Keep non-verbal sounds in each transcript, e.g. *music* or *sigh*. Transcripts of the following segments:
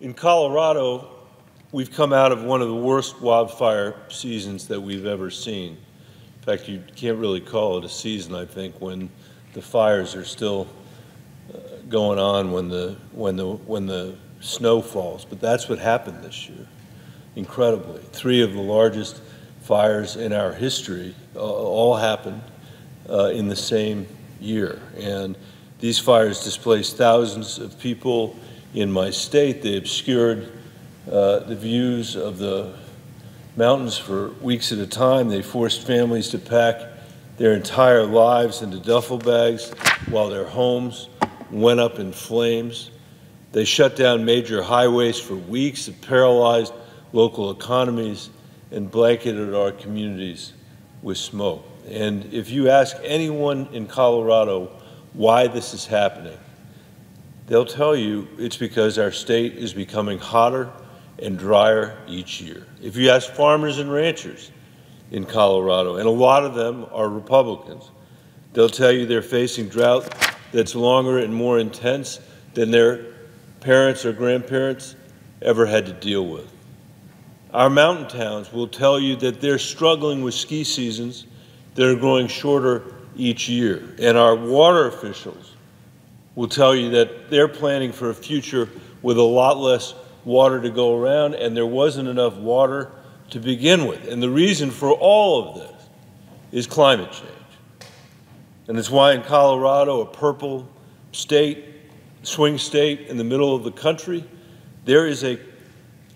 In Colorado, we've come out of one of the worst wildfire seasons that we've ever seen. In fact, you can't really call it a season, I think, when the fires are still uh, going on when the, when, the, when the snow falls. But that's what happened this year, incredibly. Three of the largest fires in our history uh, all happened uh, in the same year. And these fires displaced thousands of people in my state. They obscured uh, the views of the mountains for weeks at a time. They forced families to pack their entire lives into duffel bags while their homes went up in flames. They shut down major highways for weeks. It paralyzed local economies and blanketed our communities with smoke. And if you ask anyone in Colorado why this is happening, they'll tell you it's because our state is becoming hotter and drier each year. If you ask farmers and ranchers in Colorado, and a lot of them are Republicans, they'll tell you they're facing drought that's longer and more intense than their parents or grandparents ever had to deal with. Our mountain towns will tell you that they're struggling with ski seasons that are growing shorter each year. And our water officials will tell you that they're planning for a future with a lot less water to go around, and there wasn't enough water to begin with. And the reason for all of this is climate change. And it's why in Colorado, a purple state, swing state in the middle of the country, there is a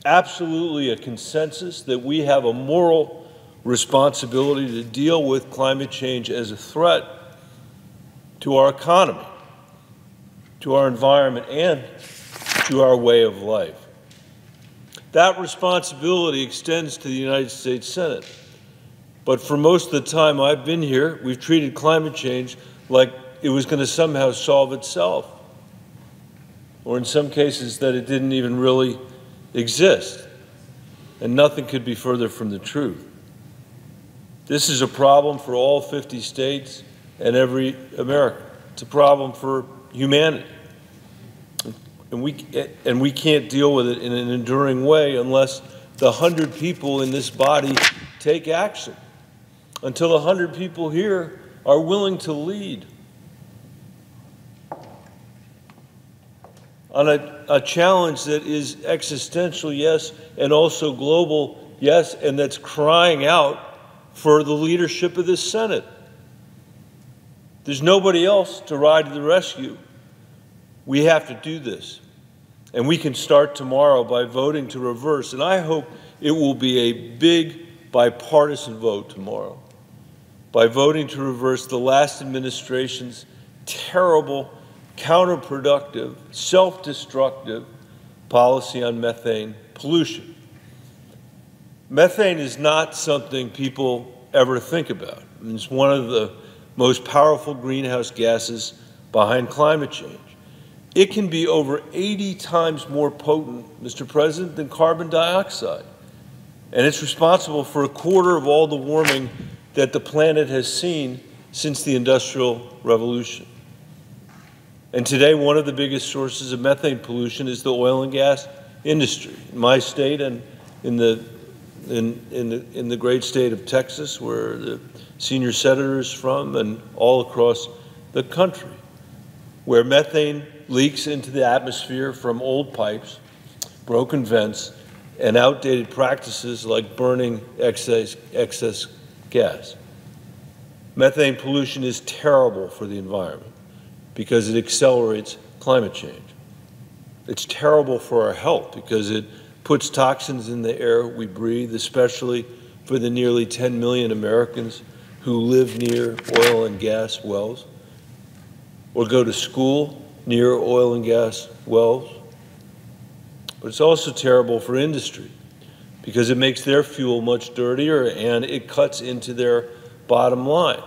absolutely a consensus that we have a moral responsibility to deal with climate change as a threat to our economy, to our environment, and to our way of life. That responsibility extends to the United States Senate. But for most of the time I've been here, we've treated climate change like it was going to somehow solve itself. Or in some cases, that it didn't even really exist. And nothing could be further from the truth. This is a problem for all 50 states and every American. It's a problem for humanity. And we, and we can't deal with it in an enduring way unless the 100 people in this body take action. Until the 100 people here are willing to lead on a, a challenge that is existential, yes, and also global, yes, and that's crying out for the leadership of this Senate. There's nobody else to ride to the rescue. We have to do this. And we can start tomorrow by voting to reverse. And I hope it will be a big bipartisan vote tomorrow by voting to reverse the last administration's terrible, counterproductive, self destructive policy on methane pollution. Methane is not something people ever think about. It's one of the most powerful greenhouse gases behind climate change. It can be over 80 times more potent, Mr. President, than carbon dioxide. And it's responsible for a quarter of all the warming that the planet has seen since the Industrial Revolution. And today, one of the biggest sources of methane pollution is the oil and gas industry. In my state and in the, in, in the, in the great state of Texas, where the senior senator is from, and all across the country, where methane leaks into the atmosphere from old pipes, broken vents, and outdated practices like burning excess, excess gas. Methane pollution is terrible for the environment because it accelerates climate change. It's terrible for our health because it puts toxins in the air we breathe, especially for the nearly 10 million Americans who live near oil and gas wells or go to school near oil and gas wells. But it's also terrible for industry because it makes their fuel much dirtier and it cuts into their bottom line.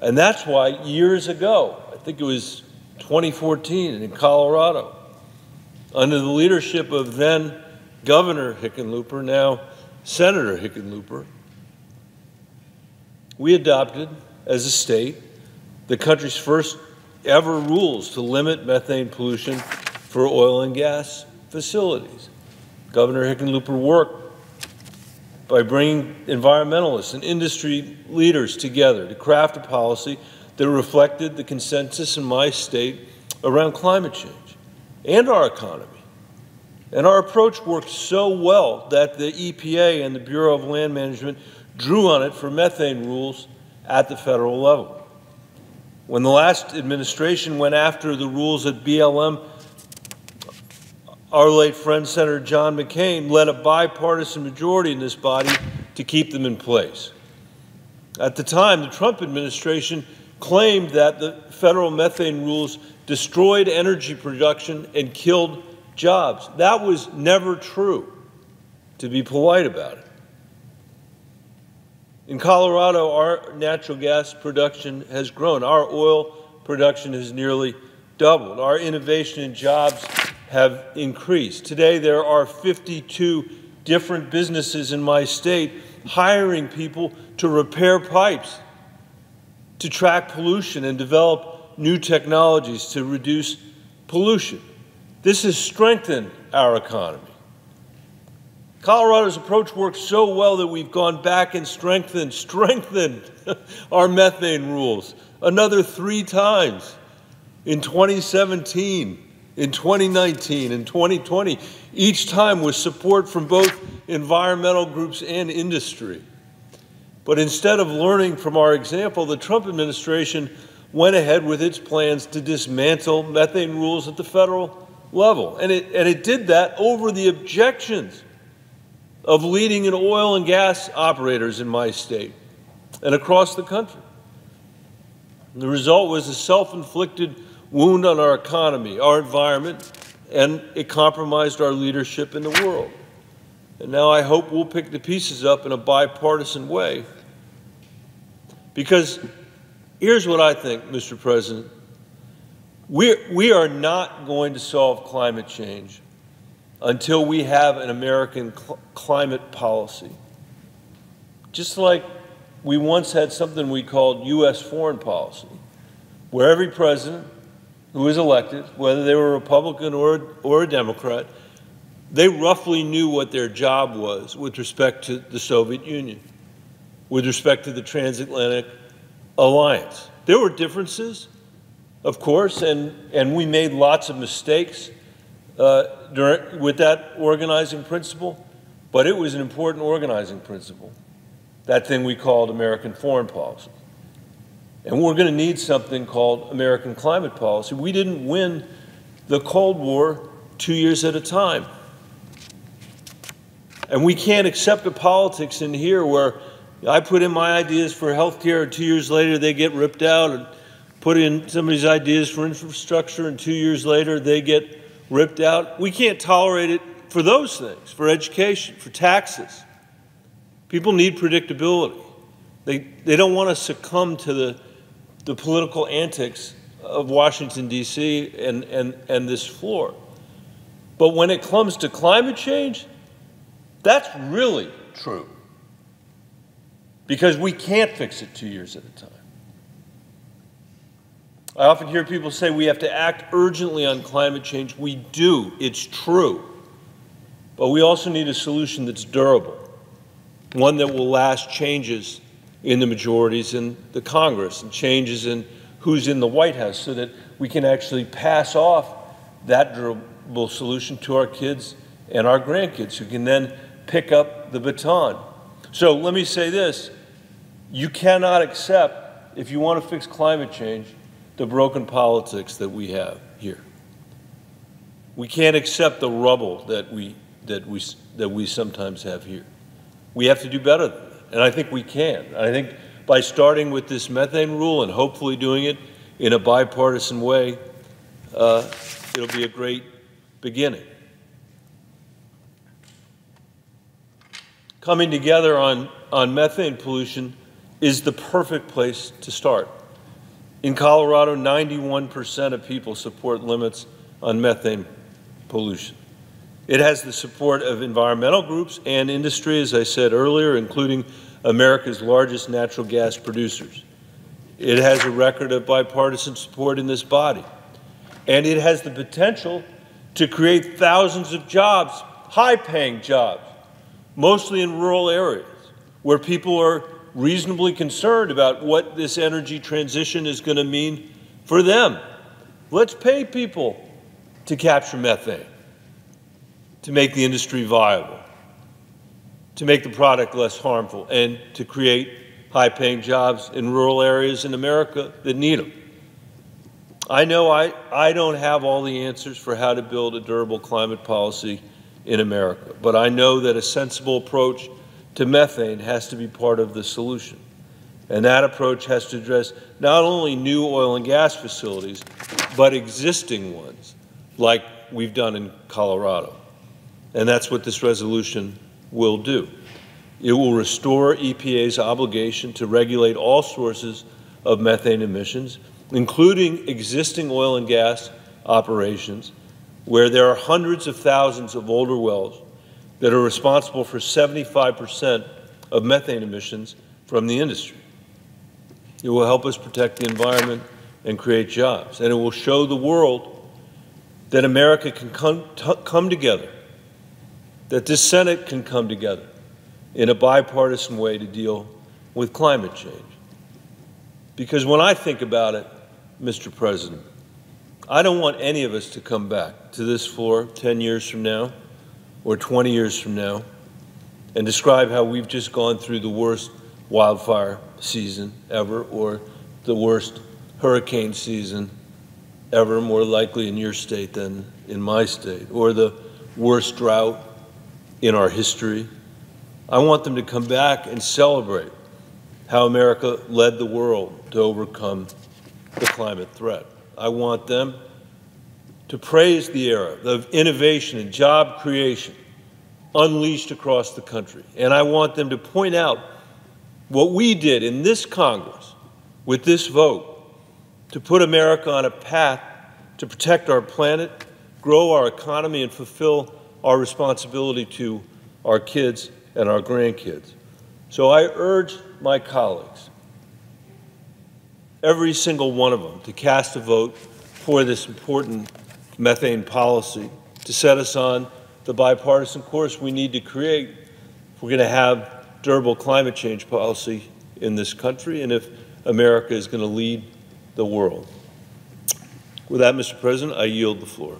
And that's why years ago, I think it was 2014 in Colorado, under the leadership of then Governor Hickenlooper, now Senator Hickenlooper, we adopted as a state the country's first ever rules to limit methane pollution for oil and gas facilities. Governor Hickenlooper worked by bringing environmentalists and industry leaders together to craft a policy that reflected the consensus in my state around climate change and our economy. And our approach worked so well that the EPA and the Bureau of Land Management drew on it for methane rules at the federal level. When the last administration went after the rules at BLM, our late friend Senator John McCain led a bipartisan majority in this body to keep them in place. At the time, the Trump administration claimed that the federal methane rules destroyed energy production and killed jobs. That was never true, to be polite about it. In Colorado, our natural gas production has grown. Our oil production has nearly doubled. Our innovation and jobs have increased. Today, there are 52 different businesses in my state hiring people to repair pipes, to track pollution, and develop new technologies to reduce pollution. This has strengthened our economy. Colorado's approach works so well that we've gone back and strengthened, strengthened *laughs* our methane rules another three times in 2017, in 2019, in 2020, each time with support from both environmental groups and industry. But instead of learning from our example, the Trump administration went ahead with its plans to dismantle methane rules at the federal level. And it, and it did that over the objections of leading in oil and gas operators in my state and across the country. The result was a self inflicted wound on our economy, our environment, and it compromised our leadership in the world. And now I hope we'll pick the pieces up in a bipartisan way. Because here's what I think, Mr. President. we we are not going to solve climate change until we have an American cl- climate policy. Just like we once had something we called U.S. foreign policy, where every president who was elected, whether they were a Republican or, or a Democrat, they roughly knew what their job was with respect to the Soviet Union, with respect to the transatlantic alliance. There were differences, of course, and, and we made lots of mistakes uh, with that organizing principle, but it was an important organizing principle, that thing we called American foreign policy. And we're going to need something called American climate policy. We didn't win the Cold War two years at a time. And we can't accept a politics in here where I put in my ideas for health care, and two years later they get ripped out, and put in somebody's ideas for infrastructure, and two years later they get ripped out. We can't tolerate it for those things, for education, for taxes. People need predictability. They, they don't want to succumb to the, the political antics of Washington, D.C. And, and, and this floor. But when it comes to climate change, that's really true. Because we can't fix it two years at a time. I often hear people say we have to act urgently on climate change. We do, it's true. But we also need a solution that's durable, one that will last changes in the majorities in the Congress and changes in who's in the White House so that we can actually pass off that durable solution to our kids and our grandkids who can then pick up the baton. So let me say this you cannot accept, if you want to fix climate change, the broken politics that we have here. We can't accept the rubble that we, that we, that we sometimes have here. We have to do better than that, and I think we can. I think by starting with this methane rule and hopefully doing it in a bipartisan way, uh, it'll be a great beginning. Coming together on, on methane pollution is the perfect place to start. In Colorado, 91% of people support limits on methane pollution. It has the support of environmental groups and industry, as I said earlier, including America's largest natural gas producers. It has a record of bipartisan support in this body. And it has the potential to create thousands of jobs, high paying jobs, mostly in rural areas where people are reasonably concerned about what this energy transition is going to mean for them. Let's pay people to capture methane, to make the industry viable, to make the product less harmful, and to create high paying jobs in rural areas in America that need them. I know I, I don't have all the answers for how to build a durable climate policy in America, but I know that a sensible approach to methane has to be part of the solution. And that approach has to address not only new oil and gas facilities, but existing ones, like we've done in Colorado. And that's what this resolution will do. It will restore EPA's obligation to regulate all sources of methane emissions, including existing oil and gas operations, where there are hundreds of thousands of older wells that are responsible for 75% of methane emissions from the industry. It will help us protect the environment and create jobs. And it will show the world that America can come, come together, that this Senate can come together in a bipartisan way to deal with climate change. Because when I think about it, Mr. President, I don't want any of us to come back to this floor 10 years from now or 20 years from now and describe how we've just gone through the worst wildfire season ever or the worst hurricane season ever, more likely in your state than in my state, or the worst drought in our history. I want them to come back and celebrate how America led the world to overcome the climate threat. I want them to praise the era of innovation and job creation unleashed across the country. And I want them to point out what we did in this Congress with this vote to put America on a path to protect our planet, grow our economy, and fulfill our responsibility to our kids and our grandkids. So I urge my colleagues, every single one of them, to cast a vote for this important methane policy to set us on the bipartisan course we need to create if we're going to have durable climate change policy in this country and if America is going to lead the world. With that, Mr. President, I yield the floor.